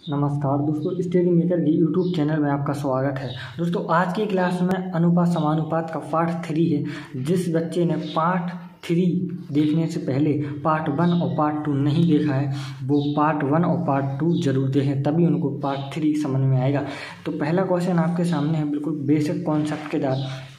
नमस्कार दोस्तों study maker की यूट्यूब चैनल में आपका स्वागत है। दोस्तों, आज की क्लास में अनुपात समानुपात का पार्ट थ्री है, जिस बच्चे ने पार्ट थ्री देखने से पहले पार्ट वन और पार्ट टू नहीं देखा है, वो पार्ट वन और पार्ट टू ज़रूर देखें, तभी उनको पार्ट थ्री समझ में आएगा। तो पहला क्वेश्चन आपके सामने है, बिल्कुल बेसिक कॉन्सेप्ट के साथ।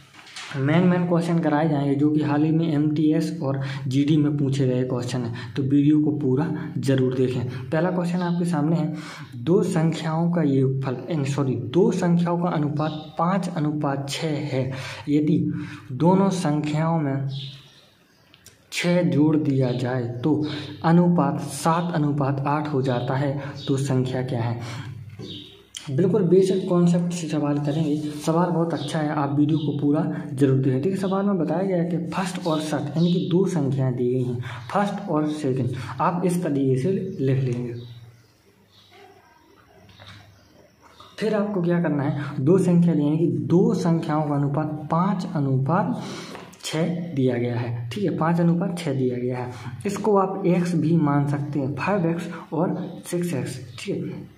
मेन मेन क्वेश्चन कराए जाएँगे, जो कि हाल ही में एमटीएस और जीडी में पूछे गए क्वेश्चन हैं। तो वीडियो को पूरा ज़रूर देखें। पहला क्वेश्चन आपके सामने है। दो संख्याओं का योगफल सॉरी दो संख्याओं का अनुपात पाँच, अनुपात छः है। यदि दोनों संख्याओं में छः जोड़ दिया जाए तो अनुपात सात, अनुपात आठ हो जाता है। तो संख्या क्या है? बिल्कुल बेसिक कॉन्सेप्ट से सवाल करेंगे। सवाल बहुत अच्छा है, आप वीडियो को पूरा ज़रूर देखें। है, सवाल में बताया गया है कि फ़र्स्ट और सेकंड यानी कि दो संख्याएँ दी गई हैं। फ़र्स्ट और सेकंड आप इस तरीके से लिख लेंगे। फिर आपको क्या करना है? दो संख्या दी कि दो संख्याओं का अनुपात पाँच, अनुपात छः दिया गया है। ठीक है, पाँच, अनुपात छः दिया गया है। इसको आप एक्स भी मान सकते हैं फाइव एक्स और सिक्स एक्स ठीक है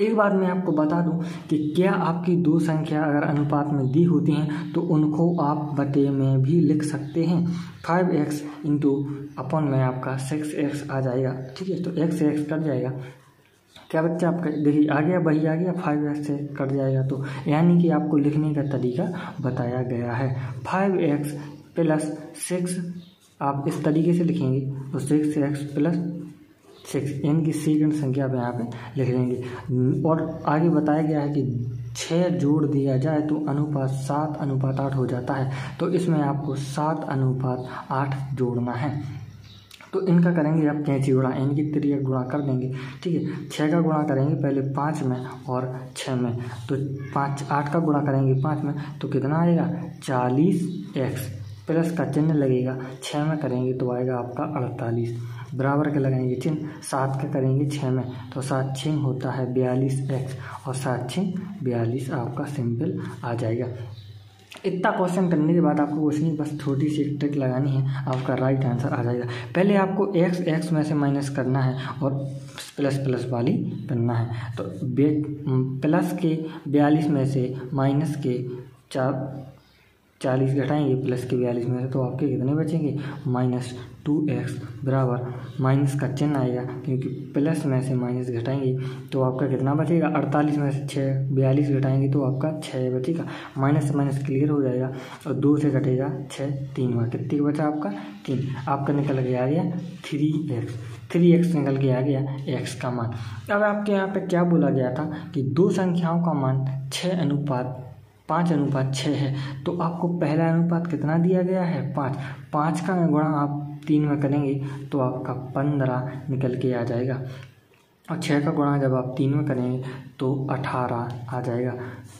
एक बात मैं आपको बता दूँ कि क्या आपकी दो संख्या अगर अनुपात में दी होती हैं तो उनको आप बटे में भी लिख सकते हैं। फाइव एक्स इंटू अपन में आपका सिक्स एक्स आ जाएगा, ठीक है? तो एक्स एक्स कट जाएगा। क्या बच्चा आपका, देखिए, आ गया, वही आ गया, फाइव एक्स से कट जाएगा। तो यानी कि आपको लिखने का तरीका बताया गया है। फाइव एक्स प्लस सिक्स, आप इस तरीके से लिखेंगे तो सिक्स एक्स प्लस सिक्स यानी कि सेकंड संख्या पे यहाँ पे लिख लेंगे और आगे बताया गया है कि छः जोड़ दिया जाए तो अनुपात सात, अनुपात आठ हो जाता है। तो इसमें आपको सात, अनुपात आठ जोड़ना है। तो इनका करेंगे आप कैंची गुणा यानी कि त्रिया गुणा कर देंगे। ठीक है छः का गुणा करेंगे पहले पाँच में और छः में। तो पाँच, आठ का गुणा करेंगे पाँच में तो कितना आएगा? चालीस एक्स प्लस का चिन्ह लगेगा। छः में करेंगे तो आएगा आपका अड़तालीस। बराबर के लगाएँगे चिन्ह सात का करेंगे छः में। तो सात छिंग होता है बयालीस एक्स और सात छिंग बयालीस आपका सिंपल आ जाएगा। इतना क्वेश्चन करने के बाद आपको नहीं बस छोटी सी ट्रिक लगानी है, आपका राइट आंसर आ जाएगा। पहले आपको एक्स एक्स में से माइनस करना है और प्लस प्लस वाली करना है। तो प्लस के बयालीस में से माइनस के चार, चालीस घटाएँगे प्लस के बयालीस में से तो आपके कितने बचेंगे? माइनस टू एक्स बराबर माइनस का चिन्ह आएगा, क्योंकि प्लस में से माइनस घटाएँगे तो आपका कितना बचेगा? अड़तालीस में से छः, बयालीस घटाएँगे तो आपका छः बचेगा। माइनस से माइनस क्लियर हो जाएगा और दो से घटेगा छः, तीन बार कितनी बचा आपका? तीन। आपका निकल के आ गया थ्री एक्स। थ्री एक्स निकल के आ गया एक्स का मान। अब आपके यहाँ पे क्या बोला गया था कि दो संख्याओं का मान छः अनुपात पाँच अनुपात छः है। तो आपको पहला अनुपात कितना दिया गया है? पाँच। पाँच का गुणा आप तीन में करेंगे तो आपका पंद्रह निकल के आ जाएगा। और छः का गुणा जब आप तीन में करेंगे तो अठारह आ जाएगा।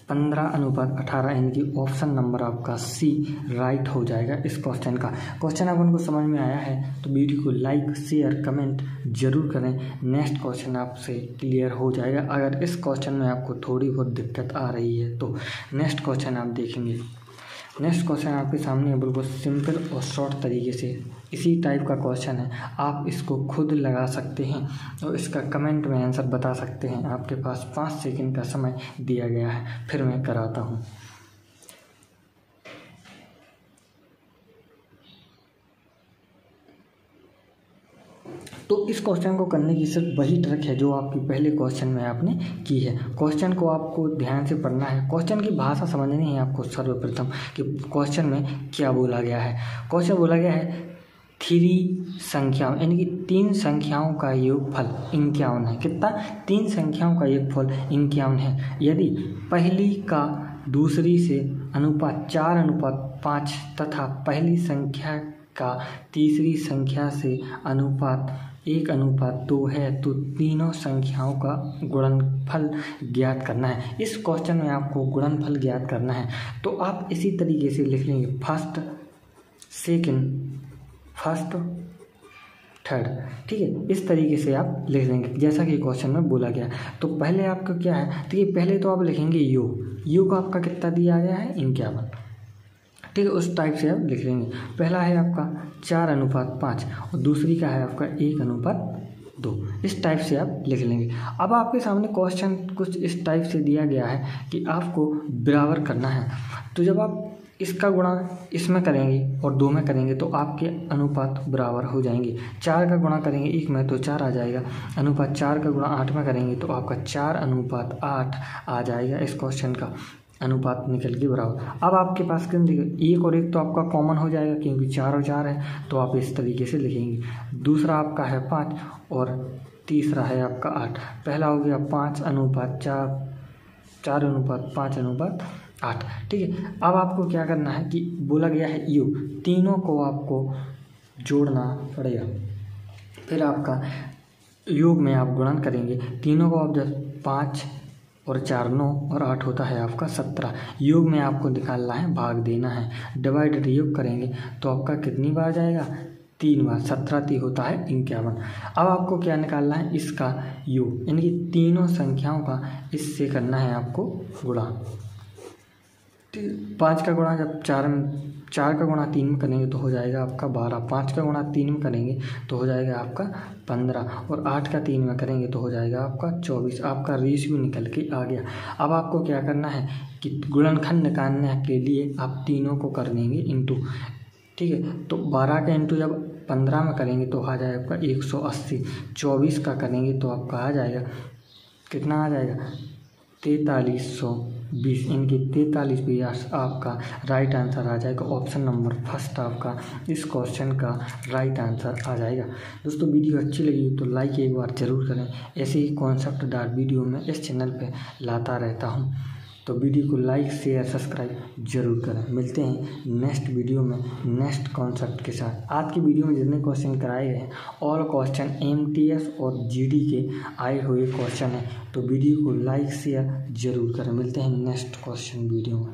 पंद्रह अनुपात अठारह यानी कि ऑप्शन नंबर आपका सी राइट हो जाएगा इस क्वेश्चन का। क्वेश्चन आप उनको समझ में आया है तो वीडियो को लाइक शेयर कमेंट ज़रूर करें। नेक्स्ट क्वेश्चन आपसे क्लियर हो जाएगा। अगर इस क्वेश्चन में आपको थोड़ी बहुत दिक्कत आ रही है तो नेक्स्ट क्वेश्चन आप देखेंगे। नेक्स्ट क्वेश्चन आपके सामने है बिल्कुल सिंपल और शॉर्ट तरीके से। इसी टाइप का क्वेश्चन है। आप इसको खुद लगा सकते हैं और इसका कमेंट में आंसर बता सकते हैं। आपके पास पाँच सेकंड का समय दिया गया है। फिर मैं कराता हूँ। तो इस क्वेश्चन को करने की सिर्फ़ वही ट्रिक है जो आपकी पहले क्वेश्चन में आपने की है। क्वेश्चन को आपको ध्यान से पढ़ना है। क्वेश्चन की भाषा समझनी है आपको सर्वप्रथम कि क्वेश्चन में क्या बोला गया है। क्वेश्चन बोला गया है, थ्री संख्याओं यानी कि तीन संख्याओं का योगफल इक्यावन है। कितना? तीन संख्याओं का योगफल इक्यावन है। यदि पहली का दूसरी से अनुपात चार, अनुपात पाँच तथा पहली संख्या का तीसरी संख्या से अनुपात एक अनुपात दो है तो तीनों संख्याओं का गुणनफल ज्ञात करना है। इस क्वेश्चन में आपको गुणनफल ज्ञात करना है। तो आप इसी तरीके से लिख लेंगे फ़र्स्ट सेकंड फ़र्स्ट थर्ड ठीक है? इस तरीके से आप लिख लेंगे, जैसा कि क्वेश्चन में बोला गया। तो पहले आपका क्या है? तो ये पहले तो आप लिखेंगे यू। यू का आपका कितना दिया गया है? इक्यावन ठीक है, उस टाइप से आप लिख लेंगे। पहला है आपका चार अनुपात पाँच और दूसरी का है आपका एक अनुपात दो। इस टाइप से आप लिख लेंगे। अब आपके सामने क्वेश्चन कुछ इस टाइप से दिया गया है कि आपको बराबर करना है। तो जब आप इसका गुणा इसमें करेंगे और दो में करेंगे तो आपके अनुपात बराबर हो जाएँगे। चार का गुणा करेंगे एक में तो चार आ जाएगा। अनुपात चार का गुणा आठ में करेंगे तो आपका चार अनुपात आठ आ जाएगा इस क्वेश्चन का। अनुपात निकल के बराबर। अब आपके पास किन एक और एक तो आपका कॉमन हो जाएगा, क्योंकि चार और चार है तो आप इस तरीके से लिखेंगे। दूसरा आपका है पाँच, और तीसरा है आपका आठ। पहला हो गया पाँच अनुपात चार चार अनुपात पाँच अनुपात आठ। ठीक है, अब आपको क्या करना है कि बोला गया है यू। तीनों को आपको जोड़ना पड़ेगा। फिर आपका योग में आप गुणन करेंगे। तीनों को आप जब पाँच और चार नौ और आठ होता है आपका सत्रह। योग में आपको निकालना है, भाग देना है। डिवाइडेड योग करेंगे तो आपका कितनी बार जाएगा? तीन बार। सत्रह ती होता है इक्यावन। अब आपको क्या निकालना है? इसका योग। यानी कि तीनों संख्याओं का इससे करना है आपको गुणा। पाँच का गुणा जब चार में, चार का गुणा तीन में करेंगे तो हो जाएगा आपका बारह। पाँच का गुणा तीन में करेंगे तो हो जाएगा आपका पंद्रह। और आठ का तीन में करेंगे तो हो जाएगा आपका चौबीस। आपका रेशियो निकल के आ गया। अब आपको क्या करना है कि गुणनखंड निकालने के लिए आप तीनों को कर देंगे इंटू ठीक है? तो बारह का इंटू जब पंद्रह में करेंगे तो आ जाएगा आपका एक सौ अस्सी। चौबीस का करेंगे तो आपका आ जाएगा। कितना आ जाएगा? तैंतालीस सौ। बीस इनकी तैंतालीस भी आपका राइट आंसर आ जाएगा। ऑप्शन नंबर फ़र्स्ट आपका इस क्वेश्चन का राइट आंसर आ जाएगा। दोस्तों, वीडियो अच्छी लगी तो लाइक एक बार ज़रूर करें। ऐसे ही कॉन्सेप्टदार वीडियो मैं इस चैनल पे लाता रहता हूँ। तो वीडियो को लाइक शेयर सब्सक्राइब ज़रूर करें। मिलते हैं नेक्स्ट वीडियो में नेक्स्ट कॉन्सेप्ट के साथ। आज की वीडियो में जितने क्वेश्चन कराए गए हैं और क्वेश्चन एमटीएस और जीडी के आए हुए क्वेश्चन हैं। तो वीडियो को लाइक शेयर ज़रूर करें। मिलते हैं नेक्स्ट क्वेश्चन वीडियो में।